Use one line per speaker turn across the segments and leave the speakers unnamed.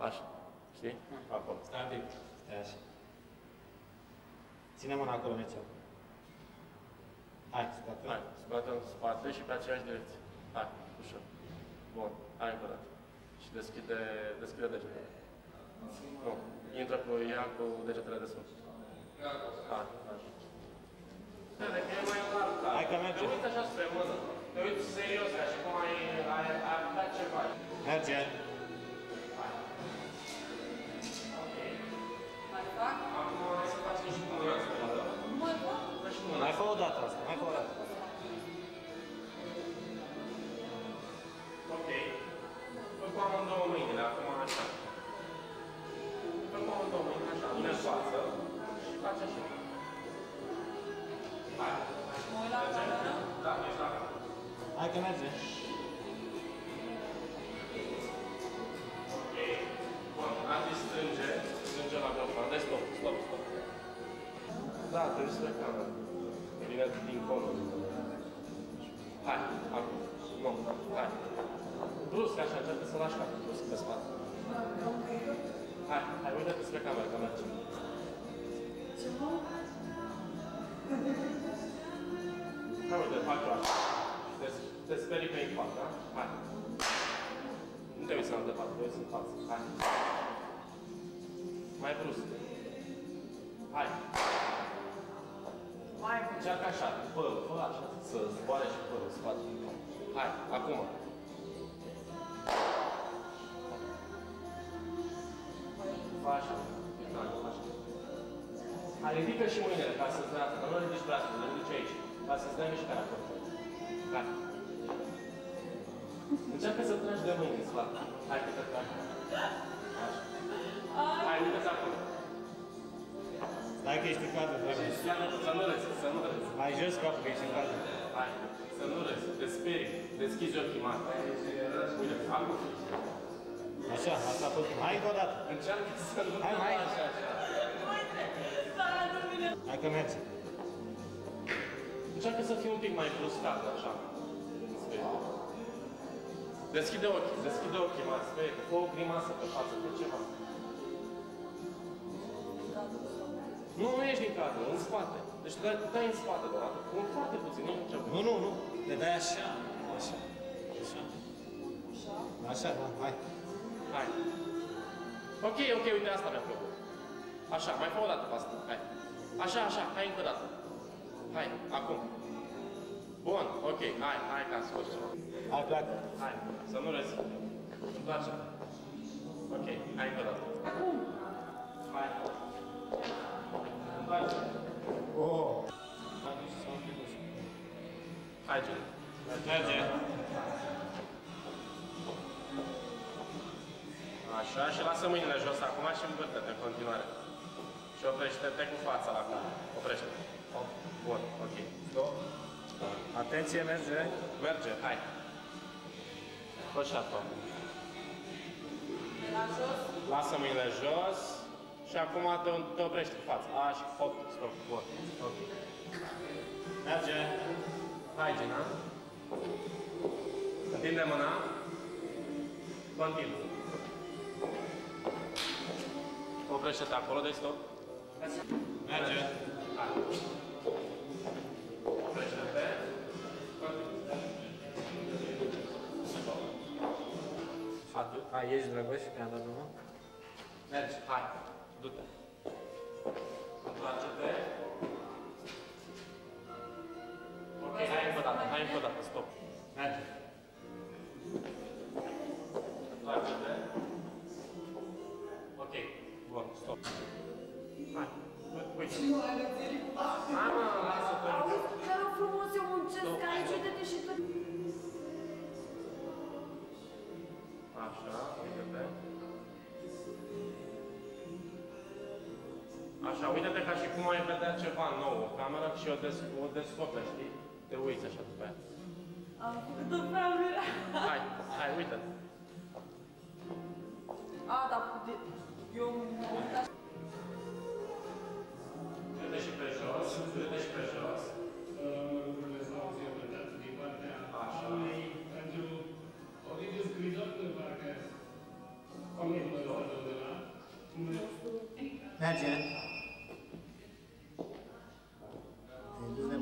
Așa. Știi? Acolo.
Stai un pic. Stai așa. Ține mâna acolo, Mircea. Hai, scoate.
Hai, scoate în spate și pe aceeași direcție. Hai, ușor. Bun, hai încă o dată. Și deschide, deschide degetele. Nu, intră cu ea cu degetele de sus. Hai, așa. Vede că e mai înalt. da?
Hai că merge.
Te uiți așa spre mână. Te uiți Hai, hai, uite-te spre cameră, că merge. Hai, uite, fac eu așa. Te, te sperii pe impact, da? Hai. Nu te uiți în altă parte, te uiți în față. Hai. Mai brusc. Hai.
Mai
Încearcă așa, cu părul, fă așa, să zboare și părul, în spate. Hai, acum. Așa, da, așa. Hai, ridică și mâinile ca să-ți dea, nu ridici brațul, le ridici aici, ca să-ți dea mișcarea acolo. Hai. Încearcă să tragi de mâini în spate. Hai, că te tragi. Așa. Hai, uite-ți acolo.
Stai că ești în cadru, frate.
Să nu, să nu râzi, să nu râzi.
Mai jos capul că ești în cadru.
Hai, să nu râzi, te sperii, deschizi ochii mari. Uite, acum.
Așa, asta a fost. Hai încă o dată.
Încearcă să nu
Hai, hai.
așa, așa.
Hai că merge.
Încearcă să fii un pic mai bruscat, așa. Sperie. Deschide ochii, deschide ochii mari, sperie. Fă o grimasă pe față, fă ceva. Nu, nu ești din cadru, în spate. Deci dai, dai în spate deodată, cu foarte puțin, nu ce
Nu, nu, nu. Te dai așa. Așa. Așa. Așa, da, hai.
Hai. Ok, ok, uite, asta mi-a plăcut. Așa, mai fă o dată pe asta. Hai. Așa, așa, hai încă o dată. Hai, acum. Bun, ok, hai, hai ca să faci ceva.
Hai, pleacă.
Hai, să nu râzi. Îmi place. Ok, hai încă o dată. Hai. Îmi place.
Oh.
Hai, Gen.
Merge.
Așa, și lasă mâinile jos acum și învârte-te în continuare. Și oprește-te cu fața la cap. Oprește-te. Bun, ok. Stop.
Atenție, merge.
Merge, hai. Fă și acum.
de la jos.
Lasă mâinile jos și acum te, te oprești cu fața. Așa, hop, stop, bun. Ok.
Merge.
Hai, Gina. Întinde mâna. Continuă. Bucăște-te acolo de stop.
Merge.
Bucăște-te.
A, ești drăguț și te-am dat drumul?
Mergi, hai, du-te. Întoarce-te. Ok, hai încă o dată, hai încă o dată, stop. Mergi.
Auzi, te rog frumos, eu muncesc și tu.
Așa, uite-te. Așa, uite-te ca și cum ai vedea ceva nou, o cameră și o, des o descoperi, știi? Te uiți așa după
ea. După
Hai, hai, uite-te.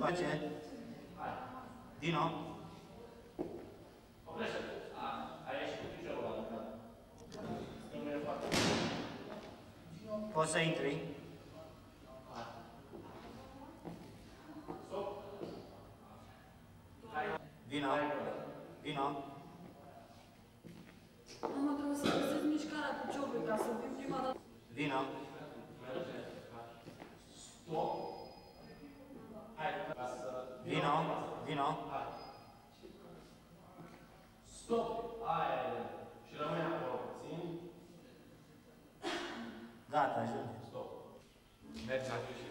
qua c'è? Di no? Cosa
entri? Di no? Di no?
Mama, trebuie să găsesc mișcarea piciorului ca să fim prima dată.
Vino.
Stop. Stop. Și rămâi acolo puțin.
Gata, ajunge.
Stop. Mergi.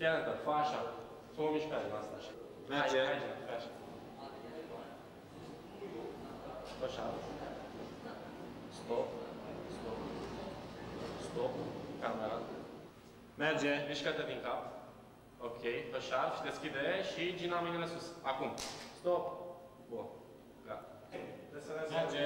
steancă,
fașa, sunt o
mișcare
în
asta
așa.
Merge.
Hai, hai, hai, așa. Așa. Stop. Stop. Stop. Camera.
Merge.
Mișcă-te din cap. Ok, așa, și deschide și gina mâinile sus. Acum. Stop. Bun. Gata.
Merge.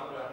Dr.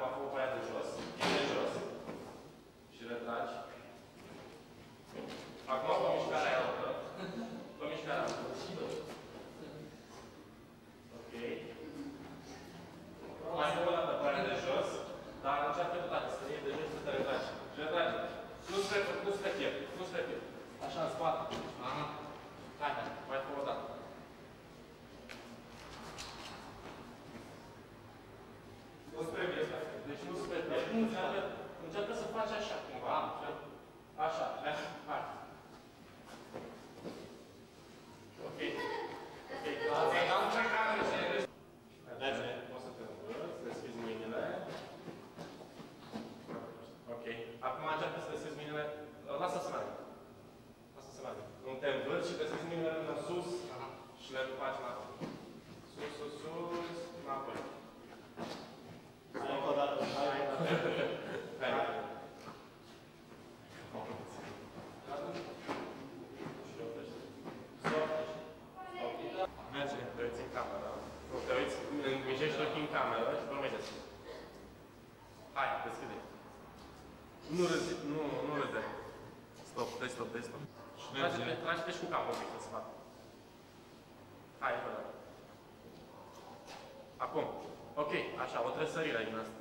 așa, o tresărire din asta.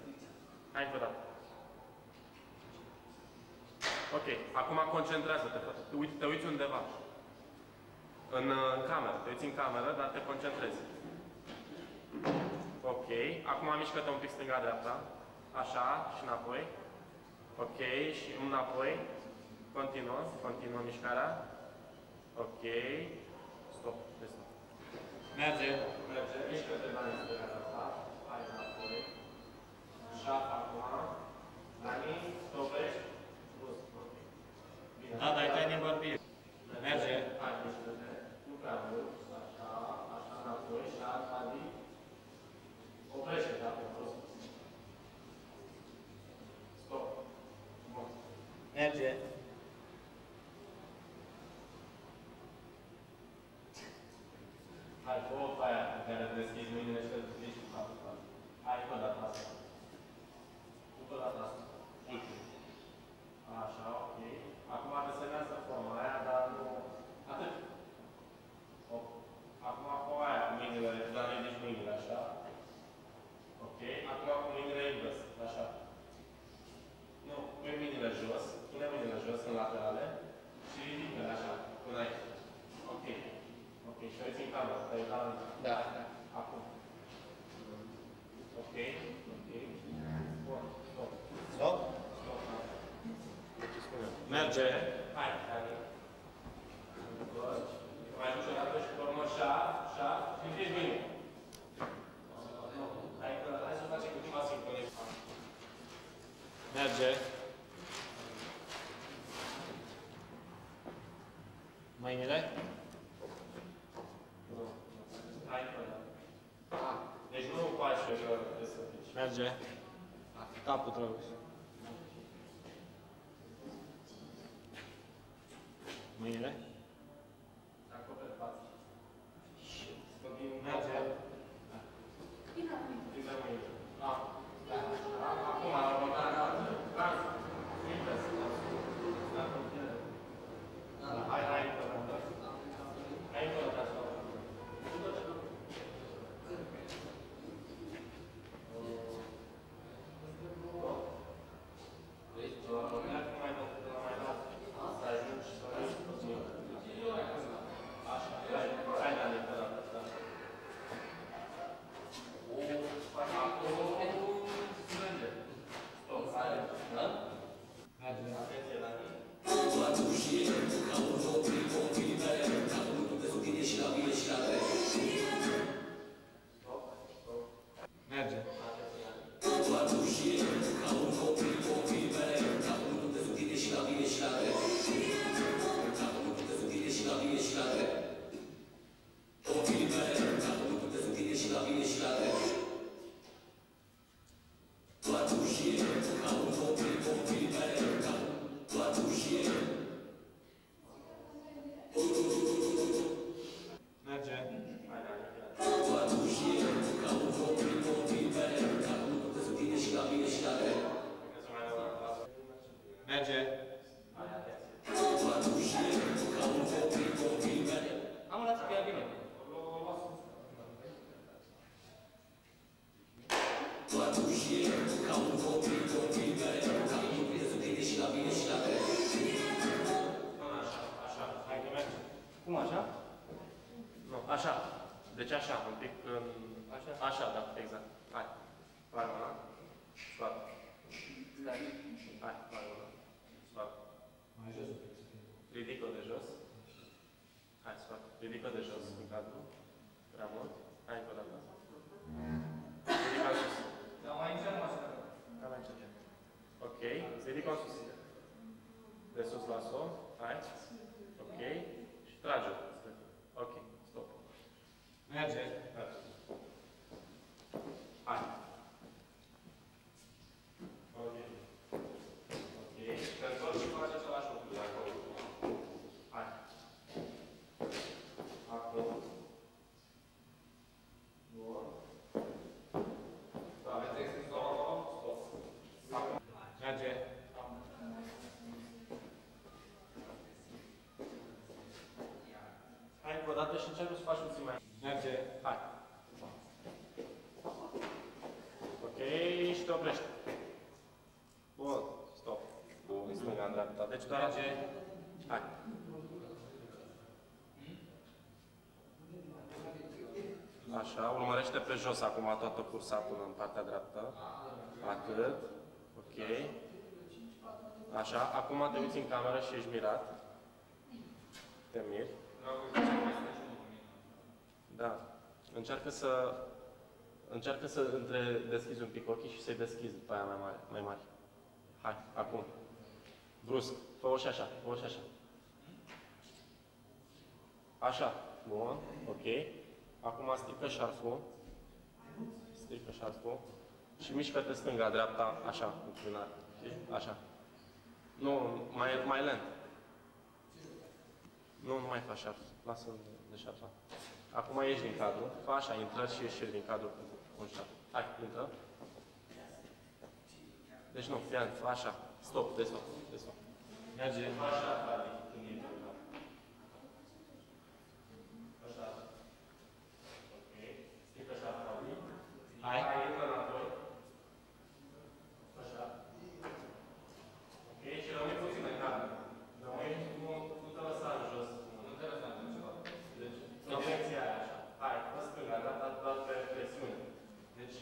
Hai încă o dată. Ok, acum concentrează-te, frate. Te uiți, te uiți undeva. În, uh, în cameră, te uiți în cameră, dar te concentrezi. Ok, acum mișcă-te un pic stânga-dreapta. Așa, și înapoi. Ok, și înapoi. Continuă, continuă mișcarea. Ok. Stop, de stop.
Merge.
Merge, mișcă-te la stânga-dreapta. Hai înapoi. Așa, acum. Dani, stopești. Bun, ok. Bine.
Da, dai tai din bărbire. Merge.
Hai, mișcă-te. Nu prea mult. Așa, așa înapoi. Și asta, Adi. Oprește-te acum, prost. Stop. Bun.
Merge.
Hai, fă o aia pe care deschizi mâinile și te deschizi cu capul față. Hai, fă data asta. Tu fă data asta. Uite. Așa, ok. Acum desenează forma aia, dar nu... Atât. O. Acum fă aia cu mâinile, dar ridici mâinile, așa. Ok. Acum cu mâinile invers, așa. Nu, pui mâinile jos, pune mâinile jos în laterale și ridică așa, până aici. Ok. Ok, și uiți în cameră, te-ai uitat la mine.
Da, da.
Acum. Ok, ok. Bun, stop.
Stop.
Stop. Ce spunem?
Merge.
Hai, Dani. Întorci. Mai duci o dată și pe urmă șa, șa și închizi mâine. Hai, că, hai să facem câteva sincronii.
Merge. Mâinile.
Nu. Hai, că, da. Deci nu faci că trebuie să fici.
Merge. Capul trebuie. Mâinile.
Ok. Se ridică în sus. De sus la sol. Hai. Ok. Și trage. Ok. Stop.
Merge.
Dată și încearcă să faci puțin mai...
Merge.
Hai. Ok, și te oprești. Bun, stop. Bun, stânga, în dreapta. Deci doar...
Merge.
Hai. Așa, urmărește pe jos acum toată cursa până în partea dreaptă. Atât. Ok. Așa, acum te uiți în cameră și ești mirat. Te miri. Da. Încearcă să... Încearcă să între deschizi un pic ochii și să-i deschizi după aia mai mari. Mai mari. Hai, acum. Brusc. Fă-o și așa, fă-o și așa. Așa. Bun, ok. Acum strică șarful. Strică șarful. Și mișcă-te stânga, dreapta, așa, înclinat. Știi? Așa. Nu, mai, mai lent. Nu, nu mai faci șarf. Lasă de șarfa. Acum ieși din cadru. Fă așa, intră și ieși din cadru cu un șarf. Hai, intră. Deci nu, fii atent, fă așa. Stop, de stop, de stop.
Merge.
Fă așa, Adi, când intri în cadru. Așa. Ok. Strică șarfa, Adi.
Hai.
Hai, intră înapoi. Așa. Ok, și rămâi puțin în cadru. Rămâi, nu, nu te lăsa în jos. Nu te lăsa în ceva. Deci, în direcția aia, așa. Hai, în stânga, dreapta, doar pe presiune. Deci,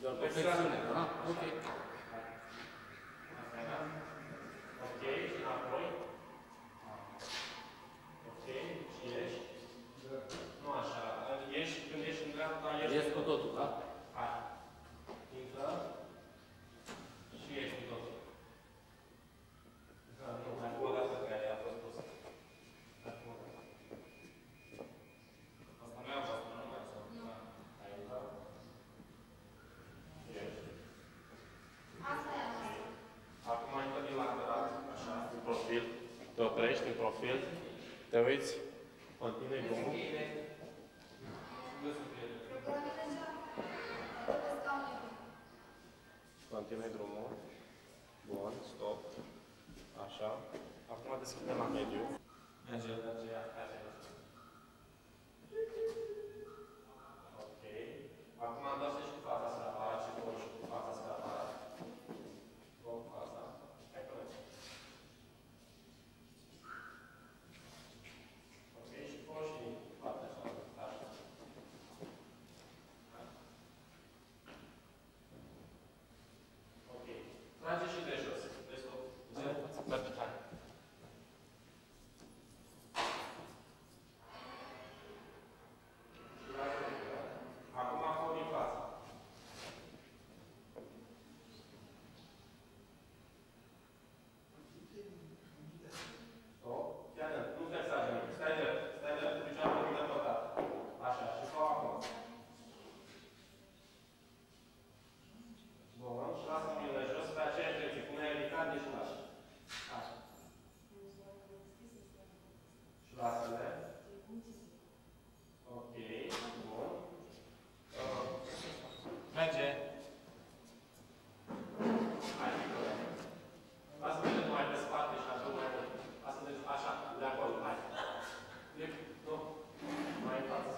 doar pe presiune.
Ah, ok.
Asta e, da? Ok, și înapoi. Ok, și ieși. Nu așa, ieși, când ieși în dreapta, ieși.
Ies cu totul, da?
Hai. Intră. Și ieși cu totul. Da, nu, mai cu o dată că aia a fost pus. Acum o dată.
Asta nu e asta, nu mai sau.
Hai, intră. Ieși. Acum intră din lateral, așa, în profil. Te oprești în profil. Te uiți. Continui drumul. Continui drumul. Bun, stop. Așa. Acum deschidem la mediu.
Merge.
Ok. Acum întoarce și cu fața spre aparat și cu și cu fața spre aparat. Bun, cu asta. Hai că mergi. Ok, și fă și din partea asta. Așa. Ok. Trage și de jos. De stop. Mergi, hai. Acum fă din față. Stop. Fii atent, nu forța nimic. Stai drept. Stai drept cu picioarele de pătat. Așa, și fă acum. Bun, și lasă mâinile jos pe aceeași direcție. Pune-le ridicat, deci lași. Așa. Și lasă-le. Ok, bun. Uh,
Merge.
Hai, Nicolae. Lasă mâinile mai pe spate și așa mai mult. Lasă de așa, de acolo, hai. De, nu, mai în față.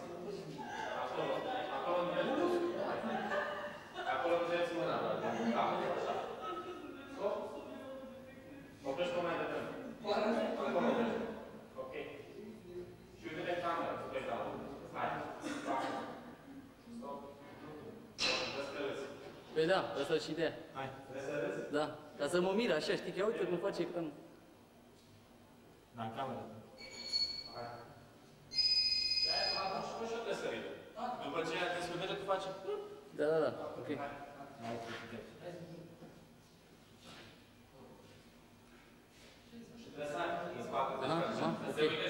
Acolo, acolo în dreptul. Hai. Acolo în dreptul mâna, doar, din cap, așa. Stop. Oprește-o mai devreme. Acolo oprește. Ok. Și uite-te în cameră, tu pleci la urmă. Hai. Stop. Vezi că râzi.
Păi da, asta și ideea.
Hai.
Vezi că râzi?
Da. Ca să mă mir așa, știi că ia uite cum face când...
Da, în cameră.
Hai. Și aia atunci fă și o desărire. După ce aia descurcare, tu faci...
Da, da, da, ok.
Hai, cu putere.
Și trebuie să ai în spate.
Aha, aha, ok.
Se uite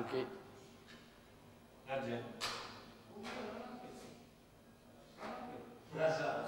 okay.
Gracias.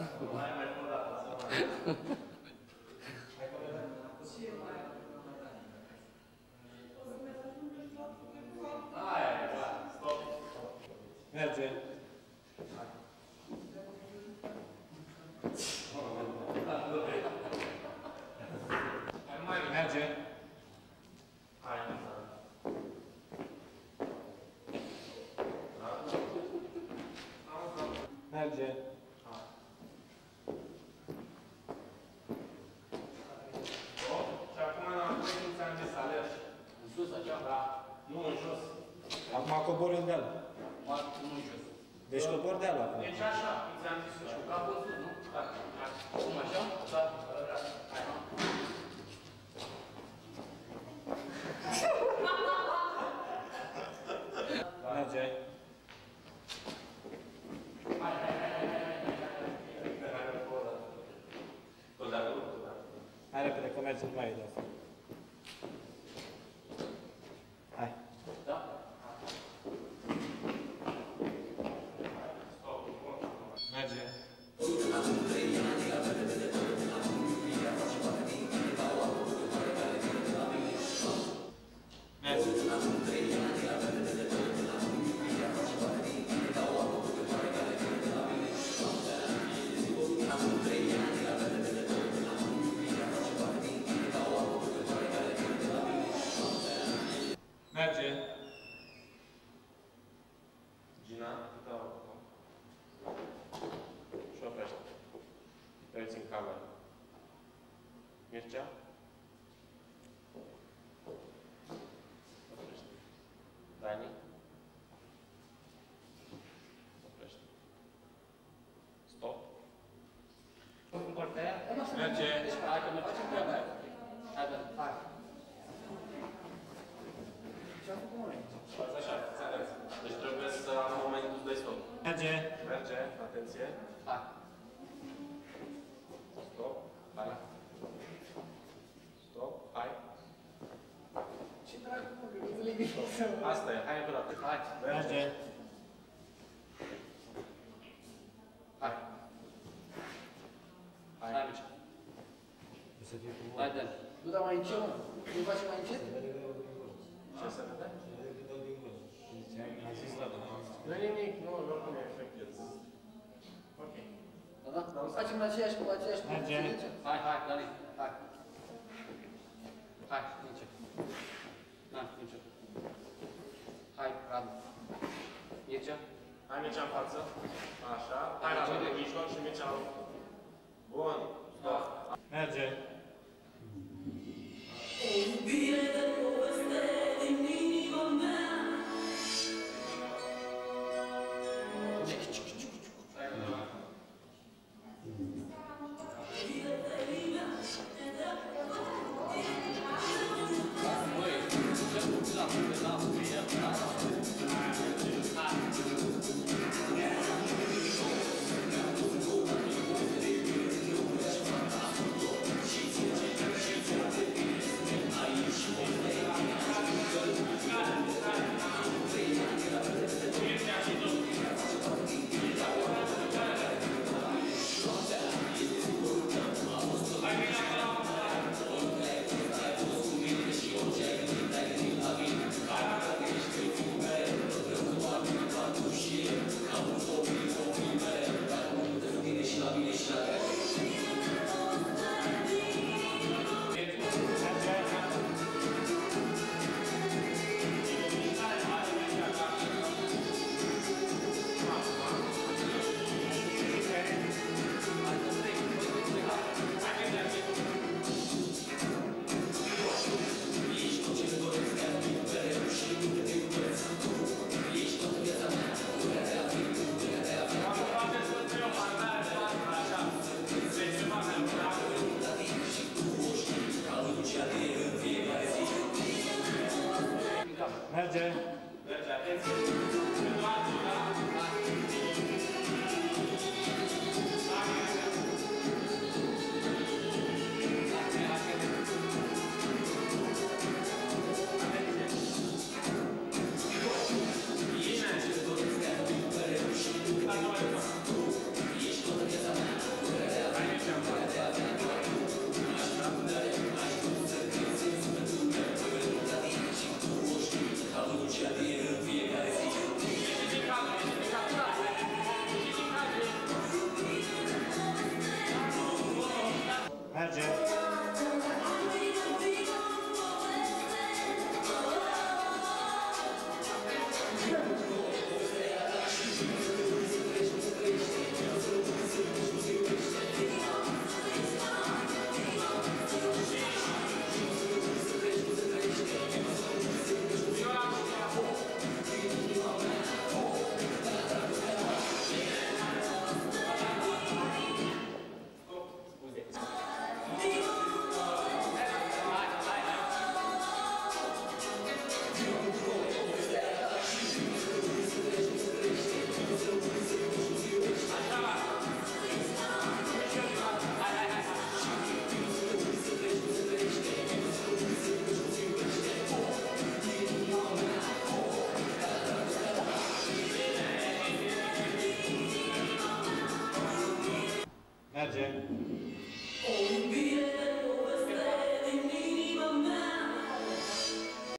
Repede,
că
Mircea? Oprește. Dani? Oprește. Stop.
În partea aia?
Merge.
Deci, hai că ne facem treaba aia. Hai, da. Hai.
Fați așa, înțeles. Deci trebuie să am momentul de stop.
Merge.
Merge, atenție.
Hai.
Hai,
Dan. Nu, dar mai încet, mă. Nu faci mai încet?
Ce se vede?
Am zis la
Nu nimic, nu, nu, nu e efectiv. Ok.
Da, da. Facem la aceeași, cu aceeași. Hai, hai, Dani. Hai. Hai, încet. Da, încet. Hai, Radu. Mircea.
Hai Mircea în față. Așa. Hai la mine în mijloc și Mircea Bun. Stop.
Merge.
baby.